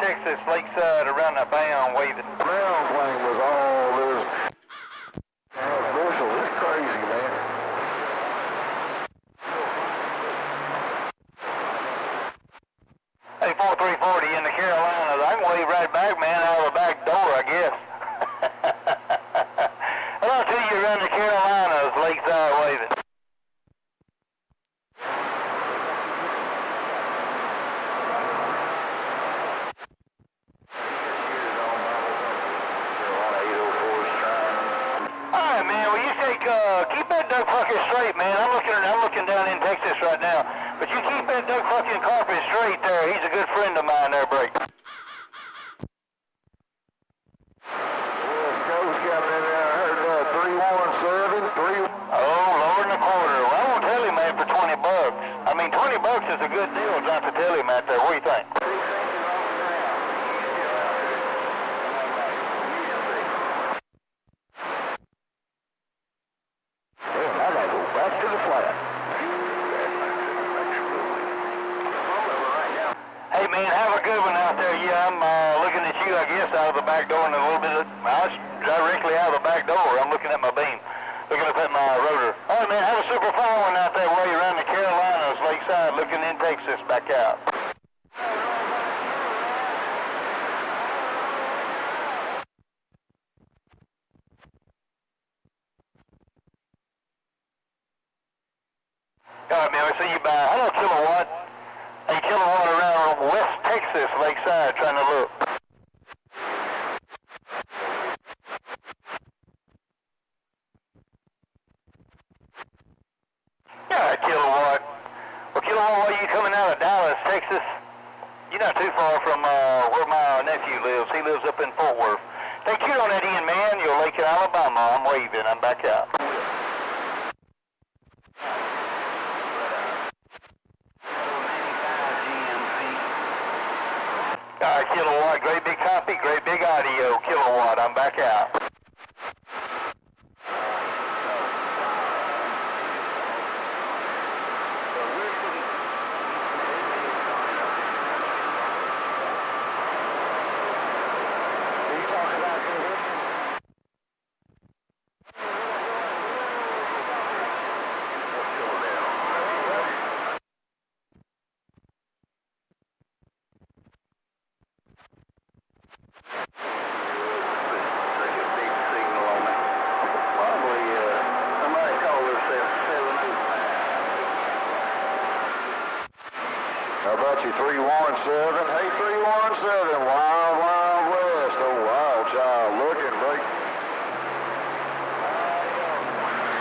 Texas, Lakeside, around that bound, waving. Ground plane was all this. Bushel, it's crazy, man. Hey, 4340 in the Carolinas. I can wave right back, man, out of the back door, I guess. Hello to you around the Carolinas, Lakeside, waving. Carolina 804 is trying. All right, man. Well, you take uh, keep that duck fucking straight, man. I'm looking, I'm looking down in Texas right now. But you keep that duck fucking carpet straight there. He's a good friend of mine there, Break. West Coast coming in there. I heard uh, 317, 3. Oh, lower than a quarter. Well, I won't tell him, man, for 20 bucks. I mean, 20 bucks is a good deal not to tell him out there. What do you think? Damn, I gotta go back to the flat. Hey, man, have a good one out there. Yeah, I'm uh, looking at you, I guess, out of the back door and a little bit of, uh, directly out of the back door. I'm looking at my beam, looking up at my rotor. All right, man, have a super fine one out there while you're around the Carolinas, Lakeside, looking in Texas, back out. All right, man, we see you by, hello, kilowatt. Hey, kilowatt around West Texas, Lakeside, trying to look. Right, kilowatt. Well, kilowatt, why you coming out of Dallas, Texas? You're not too far from uh, where my nephew lives. He lives up in Fort Worth. Take care on that Ian, man. You're Lake Alabama. I'm waving. I'm back out. All right, kilowatt, great big copy, great big audio, kilowatt, I'm back out. Probably, uh, somebody call this at 7 How about you, 317? Hey, 317, Wild Wild West. Oh, wild child looking, break.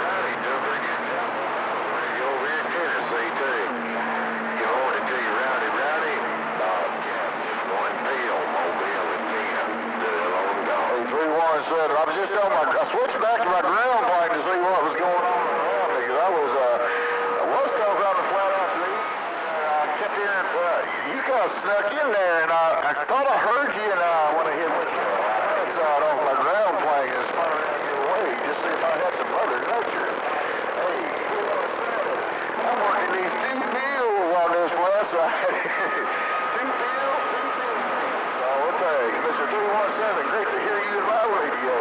Howdy, Dooper. You over here in Tennessee, too. You hold it to you, Rowdy Rowdy. Bobcat, one Bill, Mobile, and 10. Still on the go. Hey, 317, I was just on my, I switched back to my ground plane to see what was going on around me, because I was, uh, I was coming out the flat out to the east. I kept hearing, uh, you kind of snuck in there, and I, I thought I heard you, and I went ahead with you. Outside on my ground plane and spun around your way, just see if I had some mother nature. Hey, I'm working these two deals on this flat side. two deals, two deals. So, what's that? Mr. 217, great to hear you in my radio.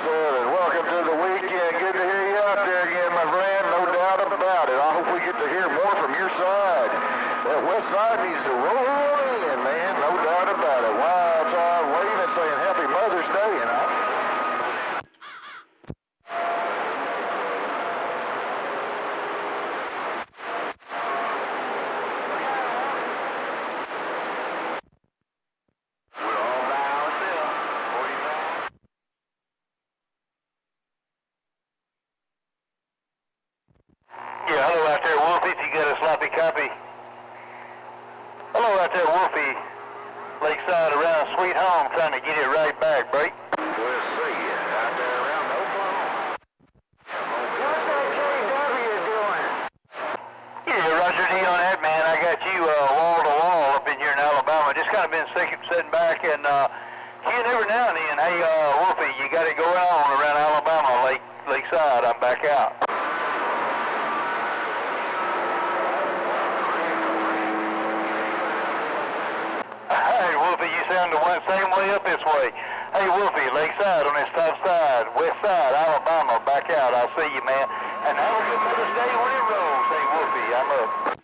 And welcome to the weekend. Good to hear you out there again, my friend. No doubt about it. I hope we get to hear more from your side. That west side needs to roll in, man. No doubt about it. Wild child waving, saying Happy Mother's Day, and I. We're all by ourselves. 45. Yeah, hello out there, Wolfie, if you got a sloppy copy. Hello out there, Wolfie. Lakeside around Sweet Home, trying to get it right back, break. We'll see you out there around Oklahoma. What's that KW doing? Yeah, Roger D on that, man. I got you uh, wall to wall up in here in Alabama. Just kind of been sitting, sitting back and uh, keying moving on around Alabama, Lake Lakeside. I'm back out. Hey, Wolfie, you sound the one, same way. Hey, Wolfie, Lakeside on this top side, west side, Alabama, back out. I'll see you, man. And have a good Mother's Day when it rolls. Hey, Wolfie, I'm up.